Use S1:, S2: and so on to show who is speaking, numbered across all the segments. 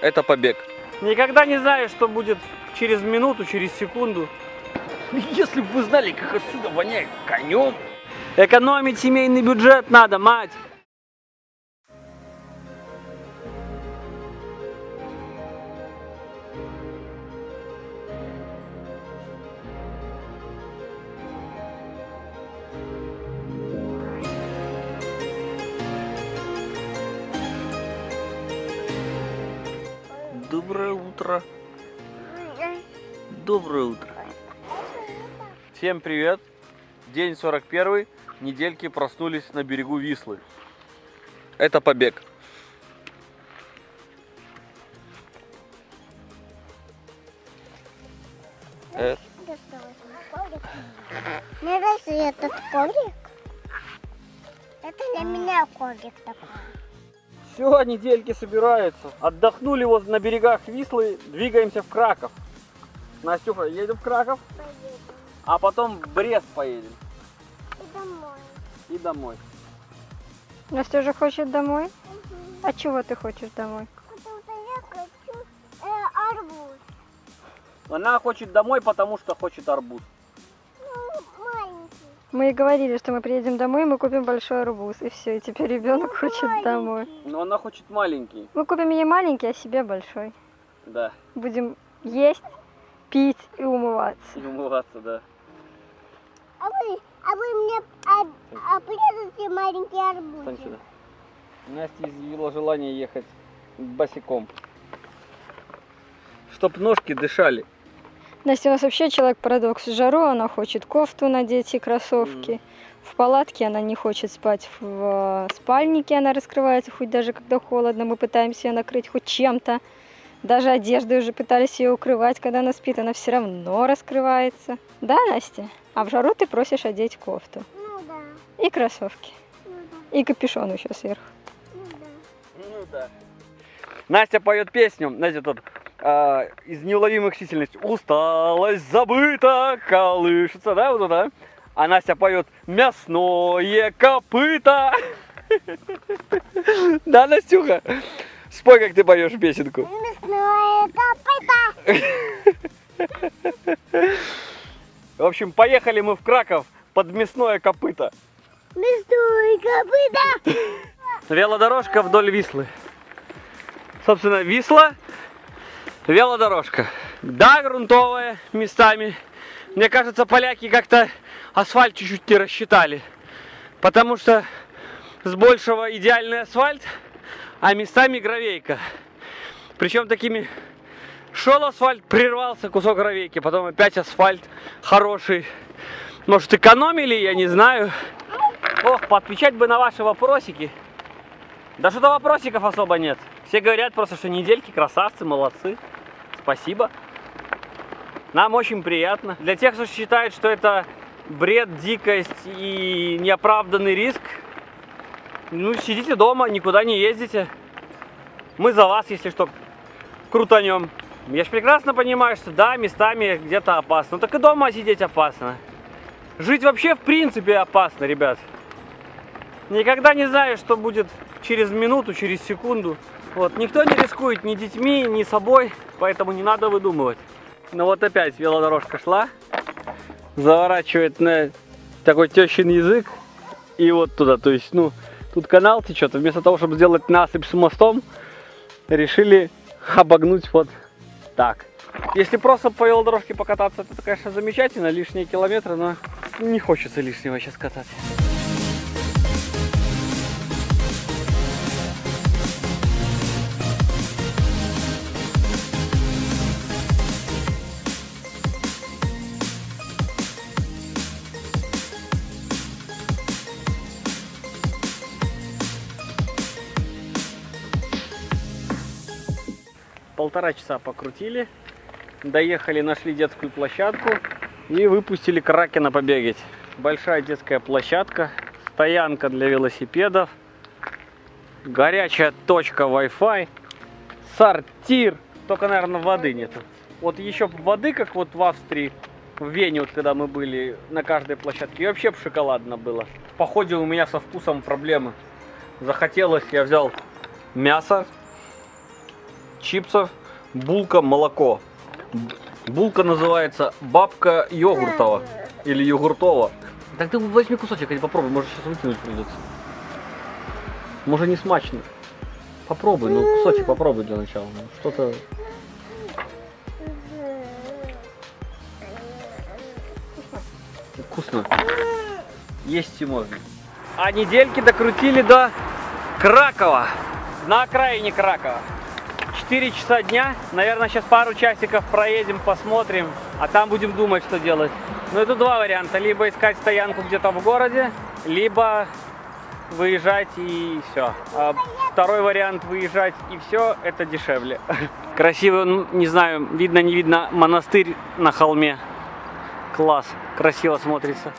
S1: Это побег.
S2: Никогда не знаешь, что будет через минуту, через секунду.
S1: Если бы вы знали, как отсюда воняет конем.
S2: Экономить семейный бюджет надо, мать. Всем привет. День 41. Недельки проснулись на берегу Вислы.
S1: Это побег. Э,
S3: Мне нравится этот коврик. Это для меня коврик такой.
S2: Все, недельки собираются. Отдохнули вот на берегах Вислы, двигаемся в Краков. Настюха, едем в Краков. А потом в Брест поедем
S3: И домой.
S2: и домой.
S4: Настя уже хочет домой? А чего ты хочешь домой?
S3: Потому что я хочу э, арбуз.
S2: Она хочет домой, потому что хочет арбуз.
S3: Ну, маленький.
S4: Мы и говорили, что мы приедем домой, мы купим большой арбуз. И все, и теперь ребенок хочет домой.
S2: Но она хочет маленький.
S4: Мы купим ей маленький, а себе большой.
S2: Да,
S4: Будем есть, пить и умываться.
S2: и умываться, да.
S3: А вы, а вы мне а, а придете маленький арбуз?
S2: Стань сюда. Настя изъявила желание ехать босиком. Чтоб ножки дышали.
S4: Настя у нас вообще человек-парадокс. В жару она хочет кофту надеть и кроссовки. В палатке она не хочет спать. В э, спальнике она раскрывается, хоть даже когда холодно. Мы пытаемся ее накрыть хоть чем-то. Даже одеждой уже пытались ее укрывать, когда она спит. Она все равно раскрывается. Да, Настя? А в жару ты просишь одеть кофту.
S3: Ну да,
S4: И кроссовки.
S3: ну да,
S4: И капюшон еще сверху.
S3: ну да.
S2: Ну да. Настя поет песню, знаете, тут а, из неуловимых численностей. Усталость забыта, колышется, да, вот это. А Настя поет мясное копыто. Да, Настюха? Спой, как ты поешь песенку. В общем, поехали мы в Краков под мясное копыто.
S3: Мясное копыто.
S2: Велодорожка вдоль Вислы. Собственно, Висла, велодорожка. Да, грунтовая местами. Мне кажется, поляки как-то асфальт чуть-чуть не рассчитали. Потому что с большего идеальный асфальт, а местами гравейка. Причем такими шел асфальт, прервался кусок гравейки, потом опять асфальт хороший. Может, экономили, я не знаю. Ох, поотвечать бы на ваши вопросики. Да что-то вопросиков особо нет. Все говорят просто, что недельки красавцы, молодцы. Спасибо. Нам очень приятно. Для тех, кто считает, что это бред, дикость и неоправданный риск, ну, сидите дома, никуда не ездите. Мы за вас, если что, крутанем. Я же прекрасно понимаю, что да, местами где-то опасно. Но так и дома сидеть опасно. Жить вообще в принципе опасно, ребят. Никогда не знаешь, что будет через минуту, через секунду. Вот. Никто не рискует ни детьми, ни собой, поэтому не надо выдумывать. Ну вот опять велодорожка шла, заворачивает на такой тещин язык и вот туда. То есть, ну, тут канал течет, вместо того, чтобы сделать насыпь с мостом, решили обогнуть вот так. Если просто по велодорожке покататься, то это, конечно, замечательно, лишние километры, но не хочется лишнего сейчас катать. Полтора часа покрутили, доехали, нашли детскую площадку и выпустили Кракена побегать. Большая детская площадка, стоянка для велосипедов, горячая точка Wi-Fi, сортир, только, наверное, воды нету. Вот еще воды, как вот в Австрии, в Вене, вот когда мы были на каждой площадке, и вообще шоколадно было. В походе у меня со вкусом проблемы. Захотелось, я взял мясо, чипсов, булка, молоко. Булка называется бабка йогуртова или йогуртова. Так ты возьми кусочек, и попробуй, может сейчас выкинуть придется. Может не смачно. Попробуй, ну кусочек попробуй для начала. Ну, Что-то вкусно. Есть и можно. А недельки докрутили до Кракова. На окраине Кракова. 4 часа дня. Наверное, сейчас пару часиков проедем, посмотрим. А там будем думать, что делать. Ну, это два варианта. Либо искать стоянку где-то в городе, либо выезжать и все. А второй вариант выезжать и все, это дешевле. Красивый, ну, не знаю, видно, не видно, монастырь на холме. Класс, красиво смотрится.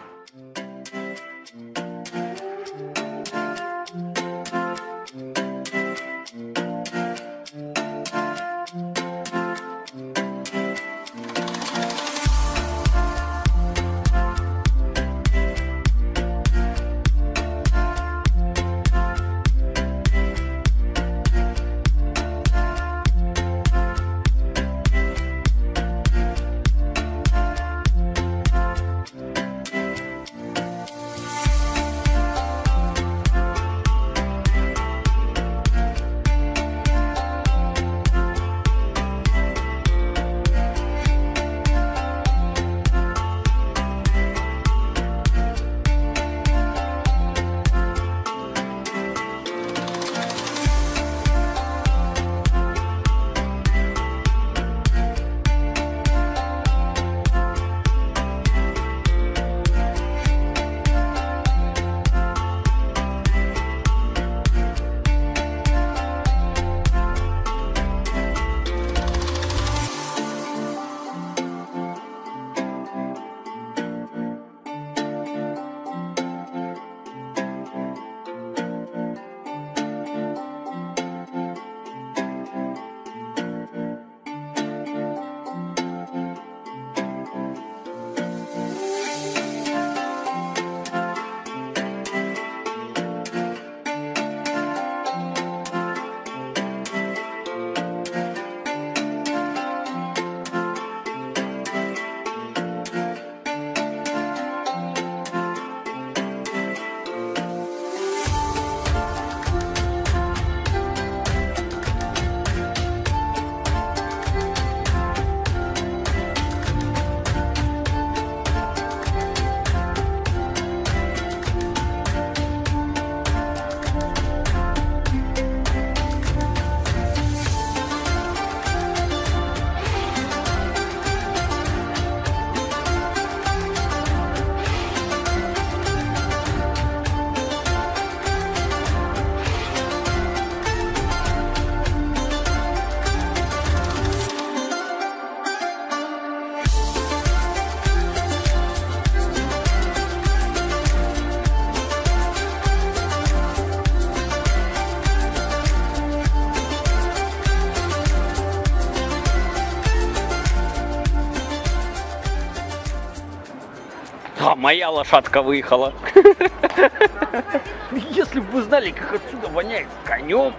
S2: Моя лошадка выехала.
S1: Если бы вы знали, как отсюда воняет конем.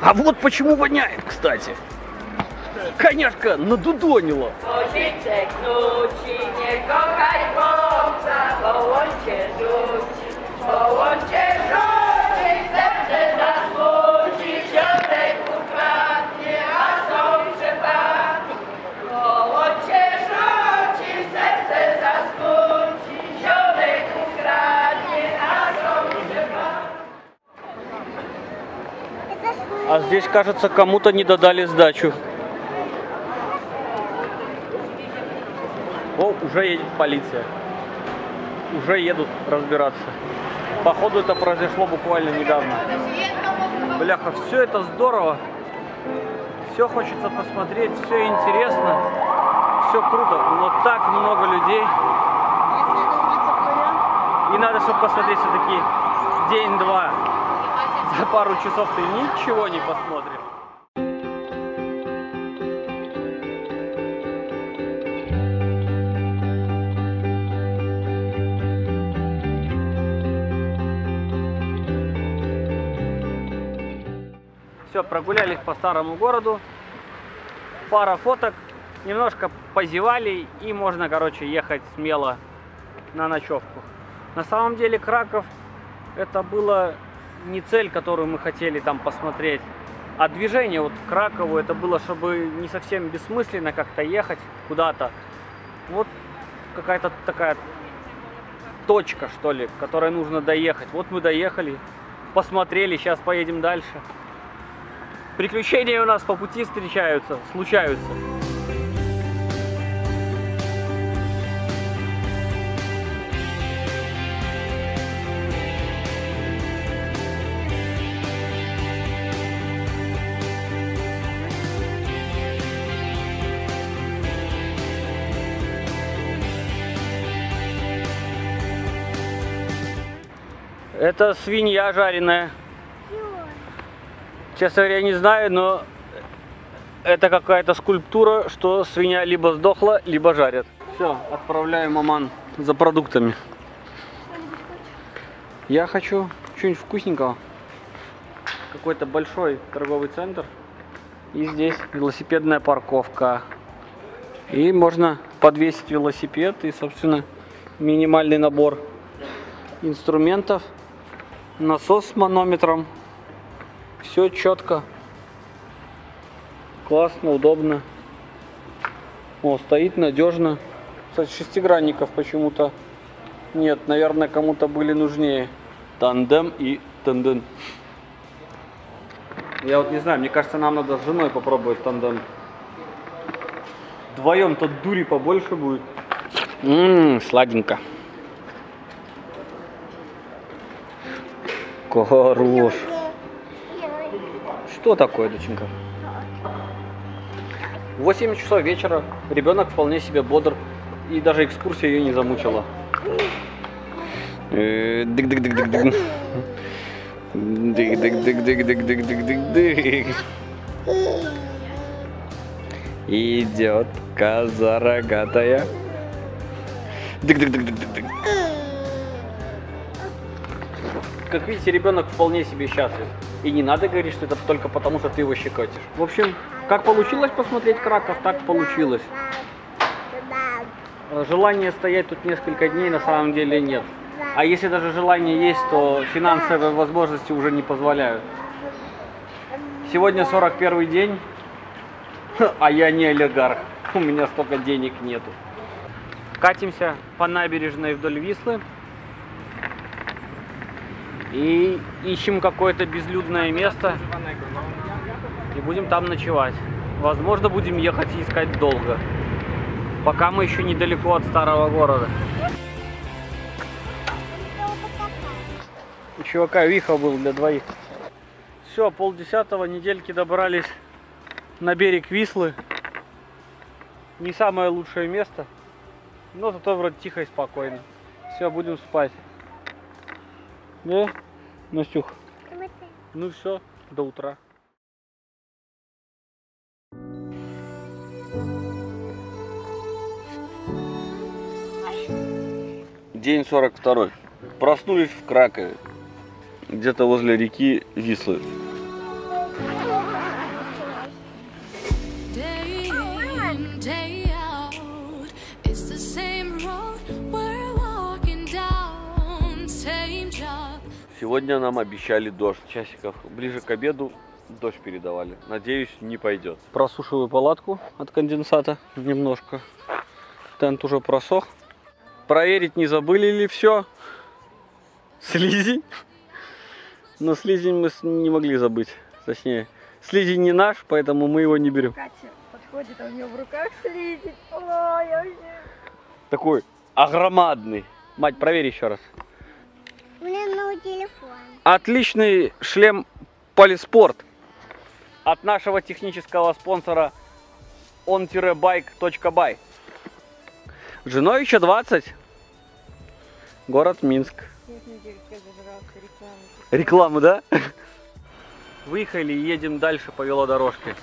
S1: А вот почему воняет, кстати. Коняшка надудонила.
S5: Nożyce
S2: А здесь, кажется, кому-то не додали сдачу. О, уже едет полиция. Уже едут разбираться. Походу это произошло буквально недавно. Бляха, все это здорово. Все хочется посмотреть, все интересно. Все круто, но так много людей. И надо, чтобы посмотреть все-таки день-два. За пару часов ты ничего не посмотришь. Все, прогулялись по старому городу. Пара фоток, немножко позевали и можно, короче, ехать смело на ночевку. На самом деле Краков это было не цель, которую мы хотели там посмотреть, а движение вот к Кракову это было, чтобы не совсем бессмысленно как-то ехать куда-то. Вот какая-то такая точка, что ли, к которой нужно доехать. Вот мы доехали, посмотрели, сейчас поедем дальше. Приключения у нас по пути встречаются, случаются. Это свинья жареная. Честно говоря, не знаю, но это какая-то скульптура, что свинья либо сдохла, либо жарят. Все, отправляю маман за продуктами. Я хочу что-нибудь вкусненького. Какой-то большой торговый центр. И здесь велосипедная парковка. И можно подвесить велосипед и, собственно, минимальный набор инструментов. Насос с манометром. Все четко. Классно, удобно. О, стоит надежно. Кстати, шестигранников почему-то нет. Наверное, кому-то были нужнее. Тандем и тандем. Я вот не знаю, мне кажется, нам надо с женой попробовать тандем. Вдвоем-то дури побольше будет. Ммм, сладенько. Хорош. Что такое, доченька? 8 часов вечера, ребенок вполне себе бодр, и даже экскурсия ее не замучила. Э, дык-дык-дык-дык-дык. Дык-дык-дык-дык-дык-дык-дык-дык. Идет коза рогатая. Дык-дык-дык-дык-дык. Как видите, ребенок вполне себе счастлив. И не надо говорить, что это только потому, что ты его щекотишь. В общем, как получилось посмотреть Краков, так получилось. Э, Желания стоять тут несколько дней на самом деле нет. А если даже желание есть, то финансовые возможности уже не позволяют. Сегодня 41 день, а я не олигарх. У меня столько денег нету. Катимся по набережной вдоль Вислы. И ищем какое-то безлюдное место. И будем там ночевать. Возможно, будем ехать и искать долго. Пока мы еще недалеко от старого города. У чувака виха был для двоих. Все, полдесятого недельки добрались на берег Вислы. Не самое лучшее место, но зато вроде тихо и спокойно. Все, будем спать. Да, Настюх? Ну все, до утра. День 42. Проснулись в Кракове, где-то возле реки Вислы. Сегодня нам обещали дождь. Часиков ближе к обеду дождь передавали. Надеюсь, не пойдет. Просушиваю палатку от конденсата немножко. Тент уже просох. Проверить, не забыли ли все. Слизень. Но слизень мы не могли забыть. Точнее, слизень не наш, поэтому мы его не берем.
S4: Катя подходит, а у нее в руках слизень. Ой, вообще.
S2: Такой огромадный. Мать, проверь еще раз.
S3: У телефон.
S2: Отличный шлем Полиспорт от нашего технического спонсора on-bike.by. Жиновича 20. Город Минск. Рекламу, да? Выехали и едем дальше по велодорожке.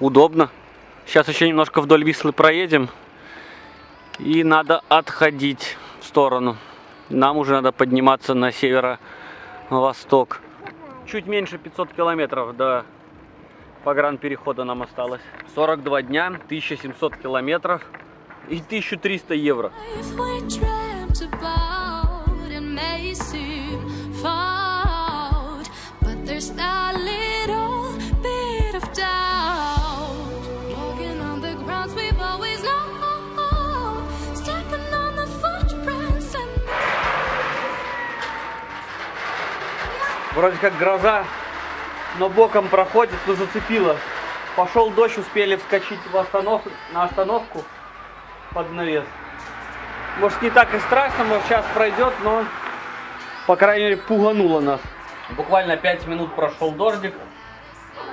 S2: Удобно. Сейчас еще немножко вдоль Вислы проедем. И надо отходить в сторону. Нам уже надо подниматься на северо-восток. чуть меньше 500 километров до погранперехода нам осталось. 42 дня, 1700 километров и 1300 евро. Вроде как гроза, но боком проходит, но зацепило. Пошел дождь, успели вскочить в останов... на остановку под навес. Может не так и страшно, может сейчас пройдет, но по крайней мере пугануло нас. Буквально 5 минут прошел дождик,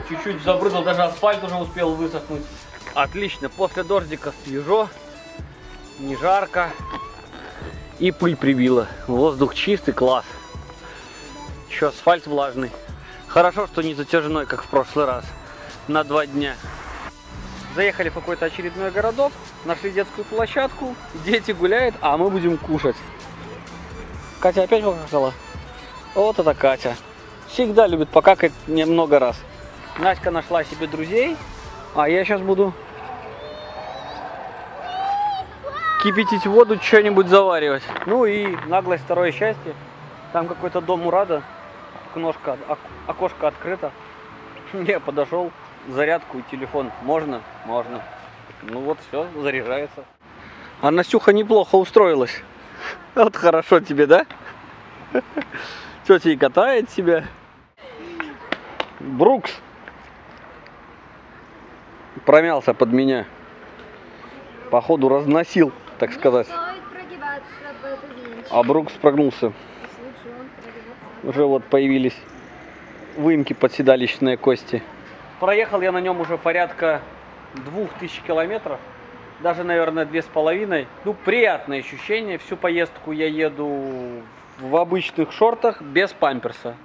S2: чуть-чуть забрызгал, даже асфальт уже успел высохнуть. Отлично, после дождика свежо, не жарко и пыль прибила. Воздух чистый, класс. Еще асфальт влажный. Хорошо, что не затяжной, как в прошлый раз. На два дня. Заехали в какой-то очередной городок, нашли детскую площадку, дети гуляют, а мы будем кушать. Катя опять покакала? Вот это Катя. Всегда любит покакать немного раз. Настя нашла себе друзей, а я сейчас буду кипятить воду, что-нибудь заваривать. Ну и наглость второе счастье. Там какой-то дом Мурада, окношко, ок- окошко открыто. Я подошел, зарядку и телефон. Можно? Можно. Ну вот все, заряжается. А Настюха неплохо устроилась. Вот хорошо тебе, да? Тетя и катает себя. Брукс. Промялся под меня. Походу разносил, так сказать. А Брукс прогнулся. Уже вот появились выемки под седалищные кости. Проехал я на нем уже порядка двух тысяч километров. Даже, наверное, две с половиной. Ну, приятное ощущение. Всю поездку я еду в обычных шортах без памперса.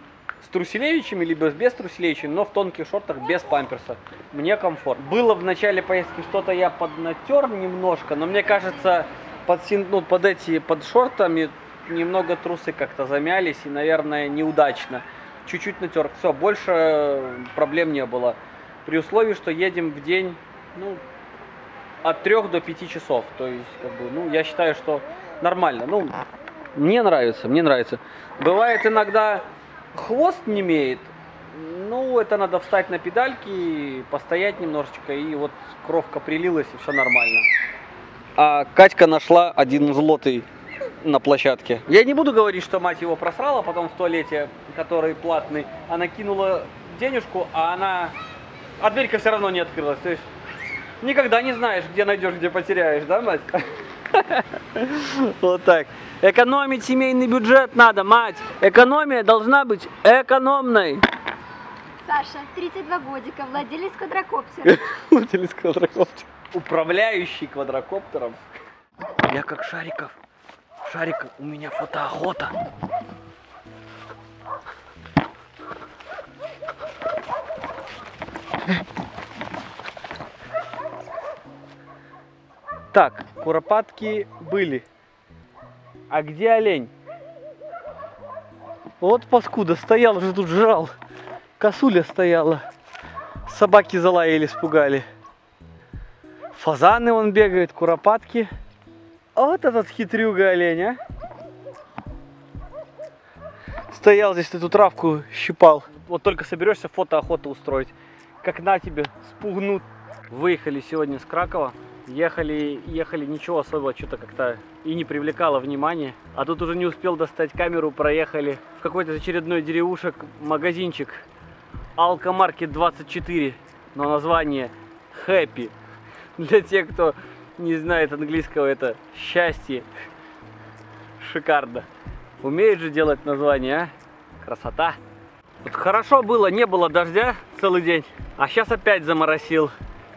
S2: С труселевичами, либо без труселевичей, но в тонких шортах без памперса. Мне комфорт. Было в начале поездки что-то я поднатер немножко, но мне кажется, под, ну, под эти, под шортами немного трусы как-то замялись и, наверное, неудачно. Чуть-чуть натер. Все, больше проблем не было. При условии, что едем в день, ну, от 3 до 5 часов. То есть, как бы, ну, я считаю, что нормально. Ну, мне нравится, мне нравится. Бывает иногда хвост не имеет. Ну, это надо встать на педальки, постоять немножечко, и вот кровка прилилась, и все нормально. А Катька нашла один злотый на площадке. Я не буду говорить, что мать его просрала потом в туалете, который платный. Она кинула денежку, а она... А дверька все равно не открылась. То есть никогда не знаешь, где найдешь, где потеряешь, да, мать? Вот так. Экономить семейный бюджет надо, мать. Экономия должна быть экономной.
S4: Саша, 32 годика, владелец квадрокоптера.
S2: Владелец квадрокоптера. Управляющий квадрокоптером. Я как Шариков. Шарик, у меня фотоохота. Так, куропатки были. А где олень? Вот паскуда, стоял же тут жрал. Косуля стояла. Собаки залаяли, испугали. Фазаны он бегает, куропатки. Вот этот хитрюга олень, а. Стоял здесь, эту травку щипал. Вот только соберешься фотоохоту устроить. Как на тебе, спугнут. Выехали сегодня с Кракова. Ехали, ехали, ничего особого, что-то как-то и не привлекало внимания. А тут уже не успел достать камеру, проехали в какой-то очередной деревушек магазинчик. Алкомаркет 24, но название Happy. Для тех, кто не знает английского, это счастье. Шикарно. Умеет же делать название, а? Красота. Вот хорошо было, не было дождя целый день, а сейчас опять заморосил.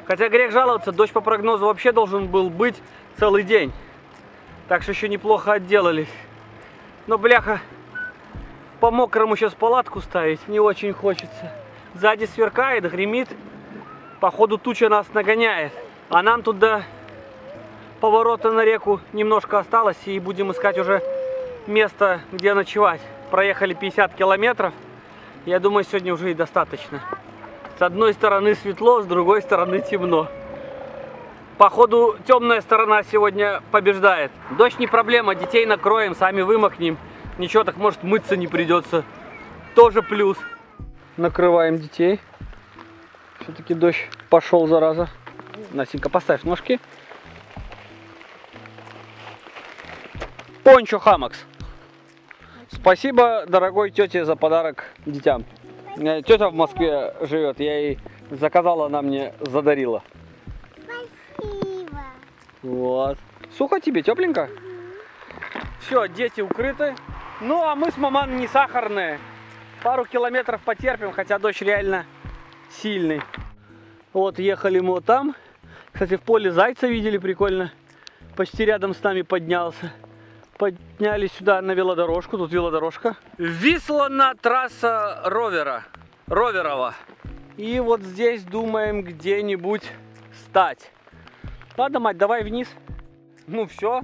S2: Хотя грех жаловаться, дождь по прогнозу вообще должен был быть целый день. Так что еще неплохо отделались. Но бляха, по мокрому сейчас палатку ставить не очень хочется. Сзади сверкает, гремит. Походу туча нас нагоняет. А нам туда поворота на реку немножко осталось. И будем искать уже место, где ночевать. Проехали 50 километров. Я думаю, сегодня уже и достаточно. С одной стороны светло, с другой стороны темно. Походу, темная сторона сегодня побеждает. Дождь не проблема, детей накроем, сами вымокнем. Ничего, так может мыться не придется. Тоже плюс. Накрываем детей. Все-таки дождь пошел, зараза. Насенька, поставь ножки. Пончо Хамакс. Спасибо, дорогой тете, за подарок детям. Э, Тетя в Москве живет, я ей заказала, она мне задарила.
S3: Спасибо.
S2: Вот. Сухо тебе, тепленько? Все, дети укрыты. Ну, а мы с маман не сахарные. Пару километров потерпим, хотя дождь реально сильный. Вот, ехали мы вот там. Кстати, в поле зайца видели, прикольно. Почти рядом с нами поднялся. Поднялись сюда на велодорожку, тут велодорожка. Вислана трасса ровера, роверова. И вот здесь думаем где-нибудь стать. Ладно, мать, давай вниз. Ну все,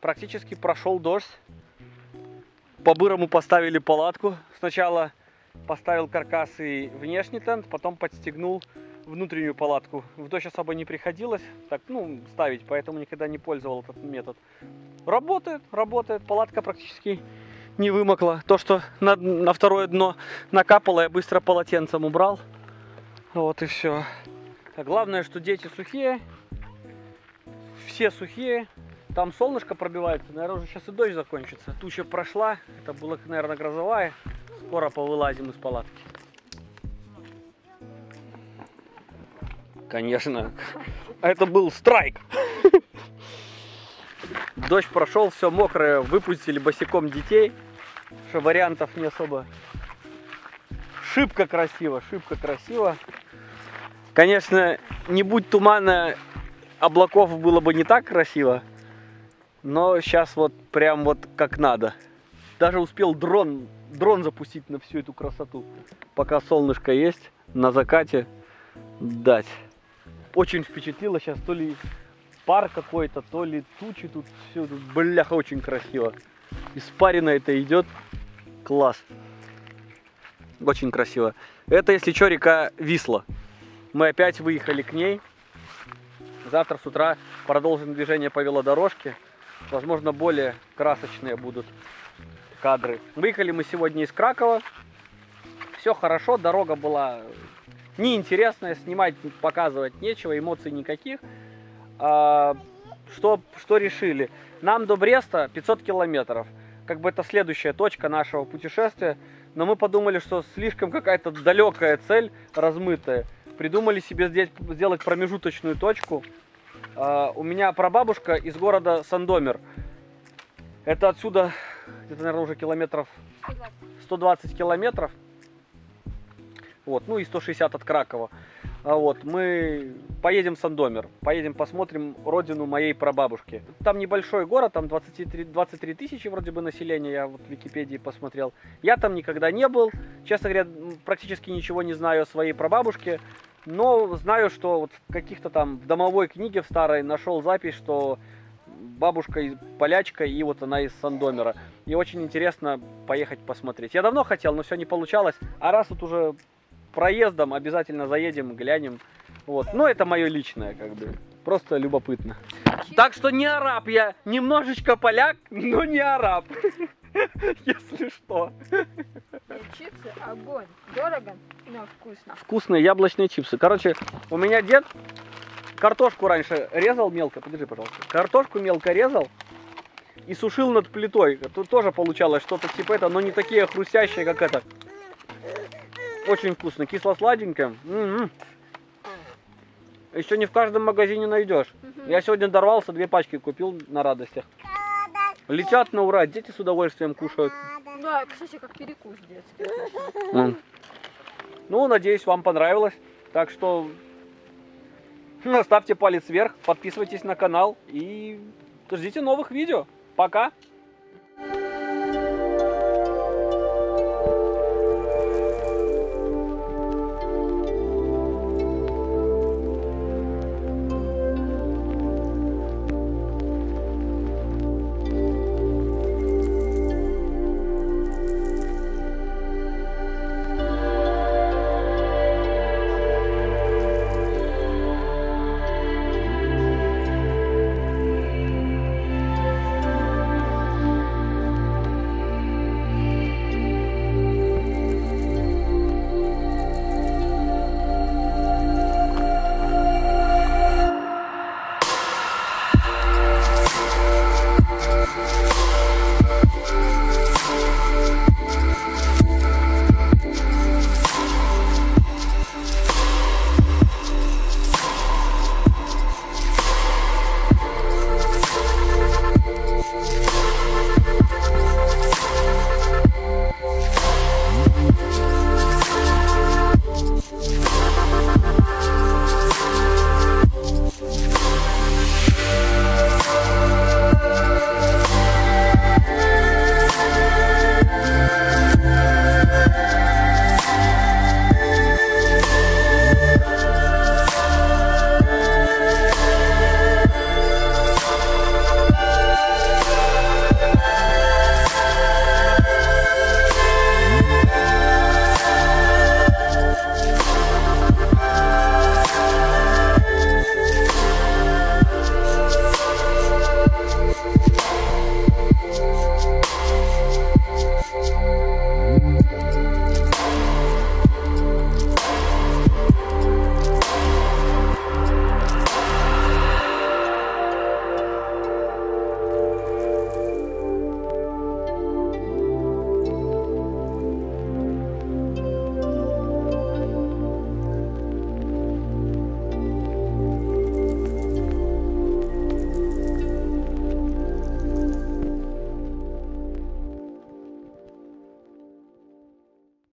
S2: практически прошел дождь. По-бырому поставили палатку. Сначала поставил каркас и внешний тент, потом подстегнул внутреннюю палатку. В дождь особо не приходилось так, ну, ставить, поэтому никогда не пользовал этот метод. Работает, работает. Палатка практически не вымокла. То, что на, на второе дно накапало, я быстро полотенцем убрал. Вот и все. главное, что дети сухие. Все сухие. Там солнышко пробивается. Наверное, уже сейчас и дождь закончится. Туча прошла. Это была, наверное, грозовая. Скоро повылазим из палатки. Конечно. Это был страйк. Дождь прошел, все мокрое, выпустили босиком детей, что вариантов не особо. Шибко красиво, шибко красиво. Конечно, не будь тумана, облаков было бы не так красиво, но сейчас вот прям вот как надо. Даже успел дрон, дрон запустить на всю эту красоту, пока солнышко есть, на закате дать. Очень впечатлило сейчас, то ли пар какой-то, то ли тучи тут все, тут, бляха, очень красиво. Испарина это идет, класс. Очень красиво. Это, если что, река Висла. Мы опять выехали к ней. Завтра с утра продолжим движение по велодорожке. Возможно, более красочные будут кадры. Выехали мы сегодня из Кракова. Все хорошо, дорога была неинтересная, снимать, показывать нечего, эмоций никаких. А, что, что решили? Нам до Бреста 500 километров. Как бы это следующая точка нашего путешествия. Но мы подумали, что слишком какая-то далекая цель, размытая. Придумали себе сделать, сделать промежуточную точку. А, у меня прабабушка из города Сандомир. Это отсюда, где-то, наверное, уже километров 120 километров. Вот, ну и 160 от Кракова. А вот, мы поедем в Сандомир, поедем посмотрим родину моей прабабушки. Там небольшой город, там 23, 23 тысячи вроде бы населения, я вот в Википедии посмотрел. Я там никогда не был, честно говоря, практически ничего не знаю о своей прабабушке. Но знаю, что вот в каких-то там в домовой книге в старой нашел запись, что бабушка из полячка, и вот она из Сандомера. И очень интересно поехать посмотреть. Я давно хотел, но все не получалось. А раз вот уже проездом обязательно заедем, глянем. Вот. Но это мое личное, как бы. Просто любопытно. Так что не араб я, немножечко поляк, но не араб. Если что.
S4: Чипсы огонь. Дорого, но вкусно.
S2: Вкусные яблочные чипсы. Короче, у меня дед картошку раньше резал мелко. Подержи, пожалуйста. Картошку мелко резал и сушил над плитой. Тут тоже получалось что-то типа это, но не такие хрустящие, как это. Очень вкусно, кисло-сладенькое. М-м. Еще не в каждом магазине найдешь. Я сегодня дорвался, две пачки купил на радостях. Летят на ура, дети с удовольствием кушают.
S4: Да, кстати, как перекус детский.
S2: М. Ну, надеюсь, вам понравилось. Так что ну, ставьте палец вверх, подписывайтесь на канал и ждите новых видео. Пока!